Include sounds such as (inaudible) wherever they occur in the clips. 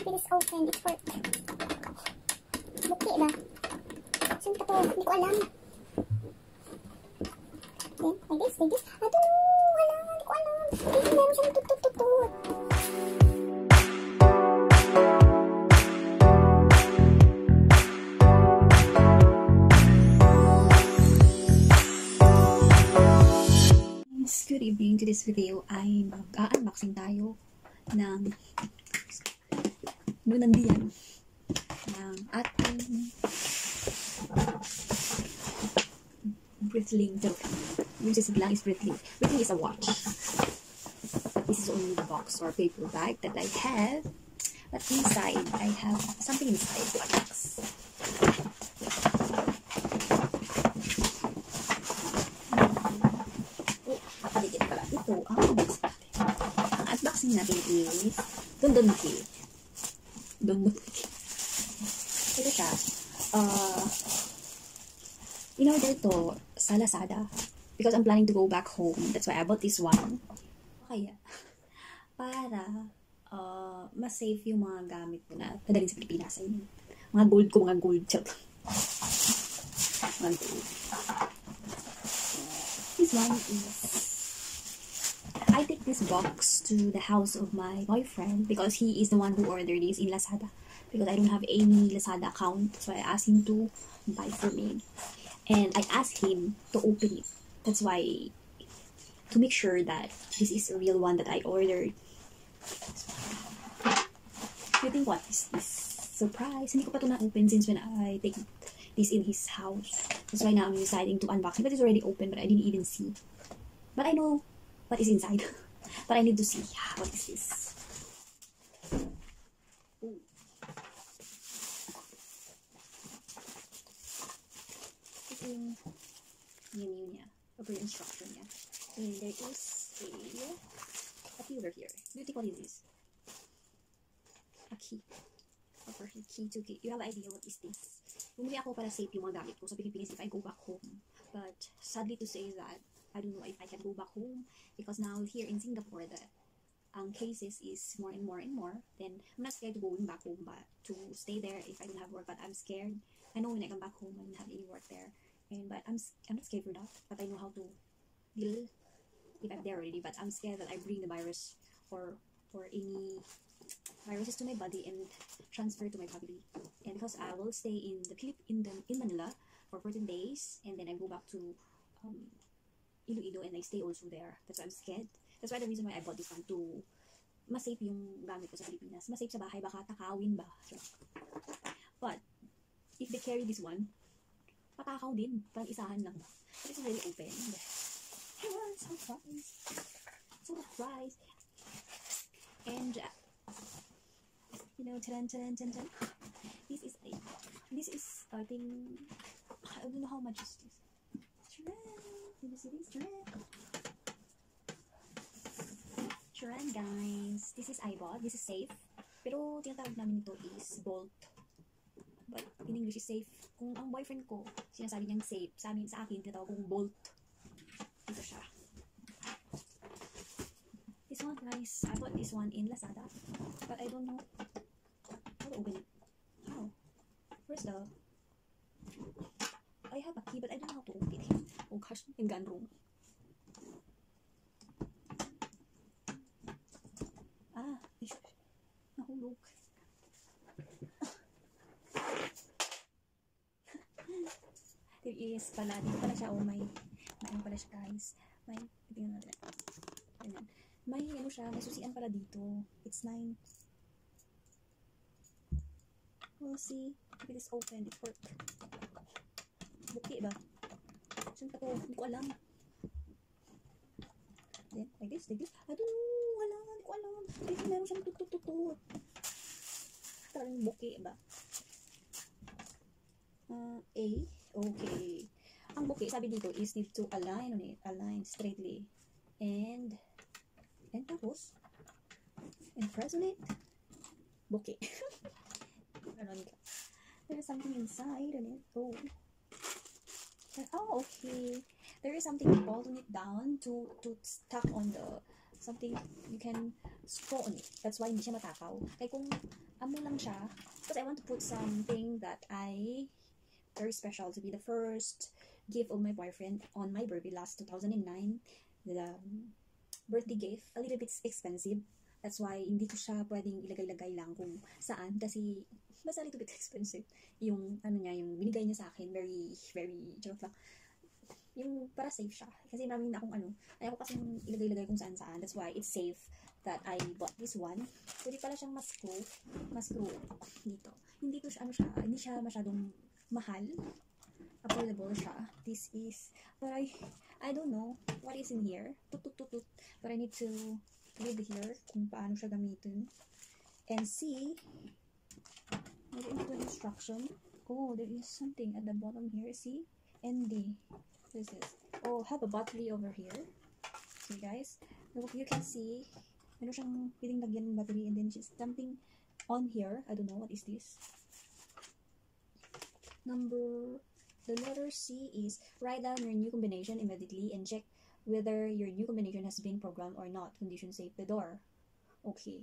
It is open. It's for... Buki ba? Saan ka to? Hindi ko alam. Then, like this, like this. Aduh, wala, hindi ko alam. Hindi, meron siyang tutut-tutut. Guys, Good evening to this video ay mag-unboxing tayo ng nunandiyan ng ating Breathling joke. Yung sisiglang is Breathling. Breathling is a watch. This is only the box or paper bag that I have. But inside, I have something inside the box. Oh, nakaligid pala. Ito, ang unboxing natin. Ang unboxing natin is Dondon Key. Key. Ito siya. Uh, in-order to sa Lazada because I'm planning to go back home. That's why I bought this one. Kaya, (laughs) para uh, mas safe yung mga gamit ko na dadalhin sa Pilipinas. Ay, mga gold ko, mga gold. Charot. Mga gold. This one is I this box to the house of my boyfriend because he is the one who ordered this in Lazada. Because I don't have any Lazada account, so I asked him to buy for me. And I asked him to open it. That's why, to make sure that this is a real one that I ordered. You think what is this? Surprise! Hindi ko pa na-open since when I take this in his house. That's why now I'm deciding to unbox it. But it's already open, but I didn't even see. But I know what is inside. (laughs) but I need to see. What is this? Ooh. Ito yung yung instruction niya. And there is a, a feeler here. Do you think what is this? A key. Or key to key. You have an idea what is this? Bumili ako para safe yung mga gamit ko sa Pilipinas if I go back home. But sadly to say that, I don't know if I can go back home because now here in Singapore, the um, cases is more and more and more. Then I'm not scared to going back home, but to stay there if I don't have work. But I'm scared. I know when I come back home, I don't have any work there. And but I'm I'm not scared for that. But I know how to deal if I'm there already. But I'm scared that I bring the virus or or any viruses to my body and transfer to my family. And because I will stay in the Philip in the in Manila for 14 days, and then I go back to um, Iloilo and I stay also there. That's why I'm scared. That's why the reason why I bought this one to mas safe yung gamit ko sa Pilipinas. Mas safe sa bahay, baka takawin ba? But, if they carry this one, patakaw din. Parang isahan lang. It's already open. Ah, surprise! Surprise! And, uh, you know, taran, taran, taran, taran. This is, a, this is, I think, I don't know how much is this. See this? Taran! Taran, guys. This is iBot. This is safe. Pero, tinatawag namin ito is bolt. But, in English is safe. Kung ang boyfriend ko, sinasabi niyang safe. Sa amin, sa akin, tinatawag kong bolt. Ito siya. This one, guys. I bought this one in Lazada. But I don't know how to open it. How? Where's the... I have a key, but I don't know how to open it. Gosh, in gun room. Ah, is nahulog. (laughs) There is pala, dito pala siya, oh, may, may ano pala siya, guys. May, tingnan natin. Ganyan. May, ano siya, may pala dito. It's nine. We'll see if it is open. It work. Buki ba? Saan pa to? Hindi ko alam. Then, like this, like this. Know. Wala, hindi ko alam. Dito meron siyang tutututut. Parang buki ba? Uh, A. Okay. Ang buki, sabi dito, is need to align on it. Align straightly. And, and tapos, and press on it. Buki. Ganon ka. There's something inside on it. Oh. (laughs) Oh, okay. There is something to hold it down to to stuck on the something you can scroll on it. That's why hindi siya matakaw. Kaya kung amo lang siya, because I want to put something that I very special to be the first gift of my boyfriend on my birthday last 2009. The um, birthday gift, a little bit expensive. That's why hindi ko siya pwedeng ilagay-lagay lang kung saan kasi basta a little bit (laughs) expensive. Yung ano niya, yung binigay niya sa akin, very, very, joke lang. Yung para safe siya. Kasi maraming na akong ano, ayaw ko kasi ilagay-lagay kung saan-saan. That's why it's safe that I bought this one. Pwede pala siyang mas-screw, mas-screw dito. Hindi ko siya, ano siya, hindi siya masyadong mahal. Affordable siya. This is, but I, I don't know what is in here. Tut, tut, tut, tut. But I need to read here kung paano siya gamitin. And see, maybe into the instruction. Oh, there is something at the bottom here. See? ND. This is. Oh, have a battery over here. See guys? You can see, meron siyang piling lagyan ng battery and then she's something on here. I don't know what is this. Number, the letter C is write down your new combination immediately and check whether your new combination has been programmed or not. Condition save the door. Okay.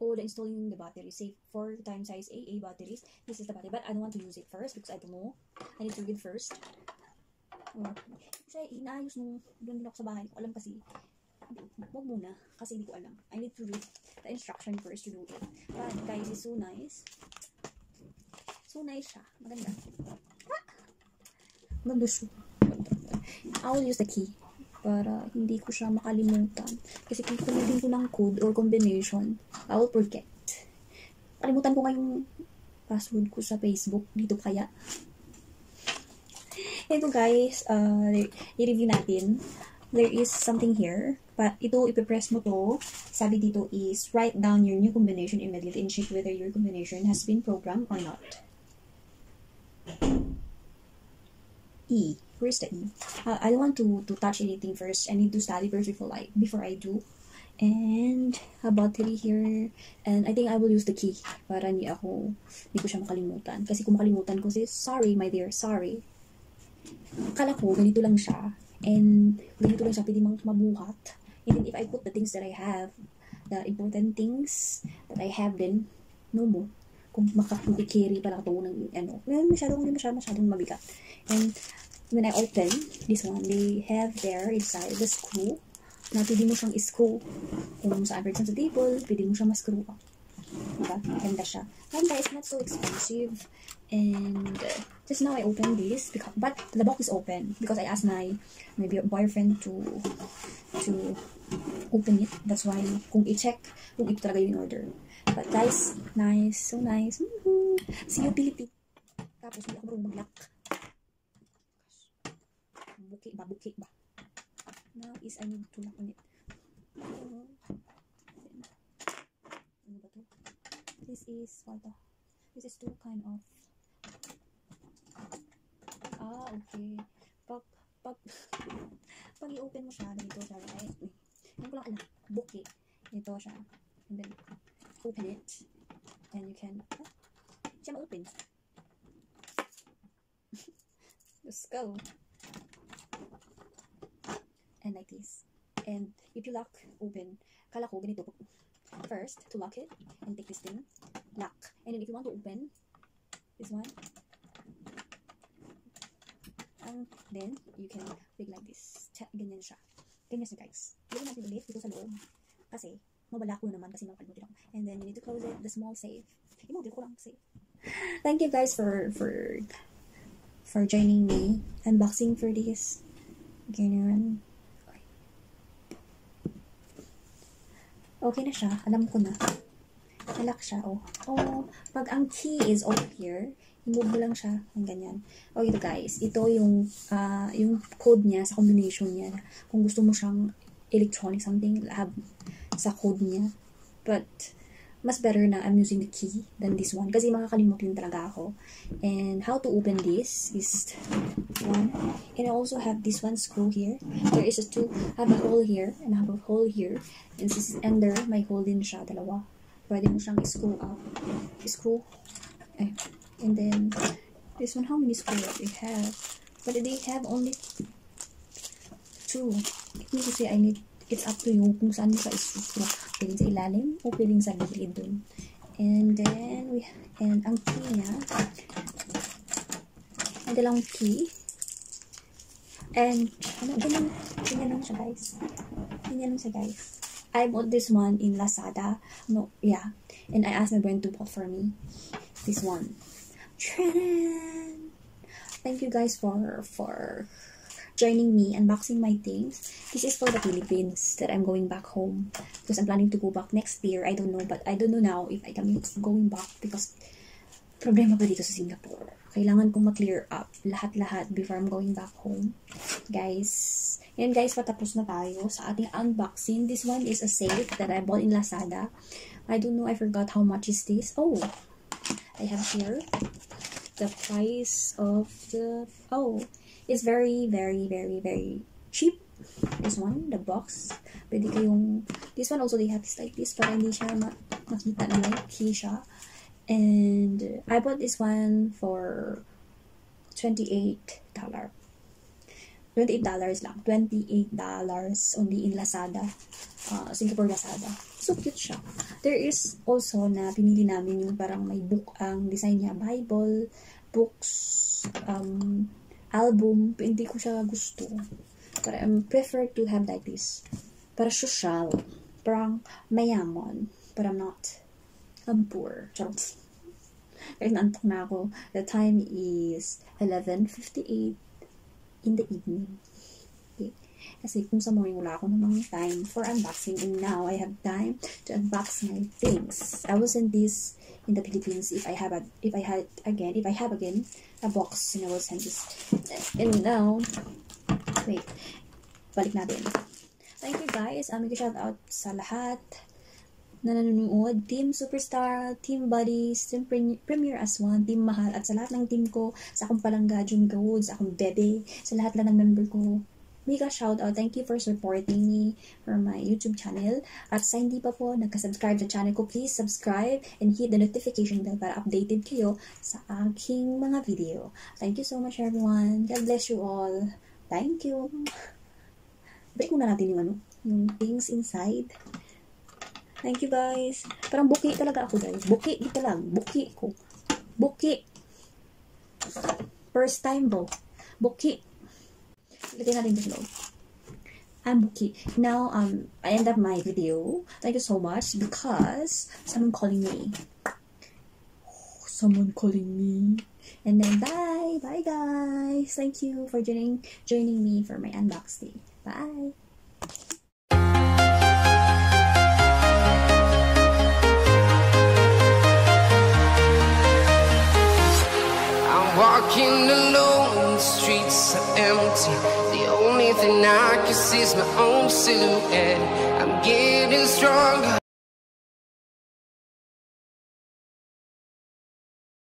Oh, the installing the battery. Save 4 times size AA batteries. This is the battery, but I don't want to use it first because I don't know. I need to read first. Oh, kasi inaayos nung doon din ako sa bahay. Alam kasi. Huwag muna. Kasi hindi ko alam. I need to read the instruction first to do it. But guys, it's so nice. So nice siya. Maganda. Ah! Maganda siya. I will use the key para hindi ko siya makalimutan. Kasi kung kumitin ko ng code or combination, I will forget. Kalimutan ko nga yung password ko sa Facebook. Dito kaya. Ito guys, uh, i-review natin. There is something here. But ito, ipipress mo to. Sabi dito is, write down your new combination immediately and check whether your combination has been programmed or not. E. Where's the E? Uh, I don't want to, to touch anything first. I need to study first before I, before I do. And a battery here. And I think I will use the key para hindi ako, hindi ko siya makalimutan. Kasi kung makalimutan ko, say, sorry my dear, sorry. Akala ko, ganito lang siya. And ganito lang siya, pwede mang mabuhat. And then if I put the things that I have, the important things that I have then, no more. Kung makapag-carry pala ito ng ano, masyadong, hindi masyadong, masyadong mabigat. And when I open this one, they have there inside the screw na pwede mo siyang screw. Kung for example, sa table, pwede mo siyang ma-screw up. Diba? Siya. And guys, not so expensive. And uh, just now I opened this, because, but the box is open because I asked my my boyfriend to to open it. That's why kung i-check, kung ito talaga yung order. But guys, nice, so nice. Woohoo! See you, Pilipit. Tapos hindi ako marunong. Buki ba? Buki ba? Now is I need to lock on it. Ano ba to? This is, what? This is two kind of Ah, okay. Pag, pag, (laughs) pag i-open mo siya, dito siya, right? Hindi ko lang alam. Buki. Ito siya. And then, open it. And you can, ah, siya ma-open. (laughs) Let's go. And like this. And if you lock, open, kala ko ganito. First, to lock it, and take this thing, lock. And then if you want to open, this one, and then you can wig like this. Cha- Ganyan siya. Ganyan siya guys. Lagyan natin ulit dito sa loob. Kasi, mabala ko naman kasi makalimutin ako. And then you need to close it, the small safe. Imodel ko lang safe. (laughs) Thank you guys for, for, for joining me. Unboxing for this. Ganyan. Okay na siya. Alam ko na. Nalak siya, oh. Oh, pag ang key is over here, i-move mo lang siya ng ganyan. Oh, ito guys. Ito yung, ah, yung code niya sa combination niya. Kung gusto mo siyang electronic something, have sa code niya. But, mas better na I'm using the key than this one. Kasi makakalimutin talaga ako. And how to open this is one. And I also have this one screw here. There is a two, I have a hole here and I have a hole here. And this is under, may hole din siya, dalawa. Pwede mo siyang screw up. Screw. Eh. And then, this one, how many screws they have? But they have only two. It means to say I need it's up to you kung saan mo siya isusura. Pwedeng sa ilalim o pwedeng sa gilid dun. And then, we, and ang key niya, ang dalawang key, and, ano, ganyan, ganyan lang siya, guys. Ganyan lang siya, guys. I bought this one in Lazada. No, yeah. And I asked my friend to bought for me. This one. Thank you guys for, for joining me unboxing my things. This is for the Philippines that I'm going back home because I'm planning to go back next year. I don't know, but I don't know now if I can going back because problema pa dito sa Singapore. Kailangan kong ma-clear up lahat-lahat before I'm going back home. Guys, yan guys, patapos na tayo sa ating unboxing. This one is a safe that I bought in Lazada. I don't know, I forgot how much is this. Oh, I have here the price of the, oh, it's very, very, very, very cheap. This one, the box. Pwede kayong, this one also they have this like this, para hindi siya ma makita na key siya. And I bought this one for $28. $28 lang. $28 only in Lazada. Uh, Singapore Lazada. So cute siya. There is also na pinili namin yung parang may book ang design niya. Bible, books, um, album. Hindi ko siya gusto. But I prefer to have like this. Para social. Parang mayaman. But I'm not. I'm poor. Charot. Kahit naantok na ako. The time is 11.58 in the evening. Okay. Kasi kung sa morning wala ako namang time for unboxing and now I have time to unbox my things. I will send this in the Philippines if I have a, if I had again, if I have again a box and I will send this. And now, wait, balik natin. Thank you guys. Um, shout out sa lahat na nanonood. Team Superstar, Team Buddies, Team Premier as One, Team Mahal, at sa lahat ng team ko, sa akong palangga, Jumika Woods, akong bebe, sa lahat lang ng member ko, mega shout out. Thank you for supporting me for my YouTube channel. At sa hindi pa po nagka-subscribe sa channel ko, please subscribe and hit the notification bell para updated kayo sa aking mga video. Thank you so much everyone. God bless you all. Thank you. Break muna natin yung ano, yung things inside. Thank you guys. Parang buki talaga ako guys. Buki dito lang. Buki ko. Buki. First time bro. Buki. Lagyan natin sa loob. I'm Buki. Now, um, I end up my video. Thank you so much because someone calling me. Someone calling me. And then bye. Bye guys. Thank you for joining joining me for my unboxing. Bye. Is my own silhouette. I'm getting stronger.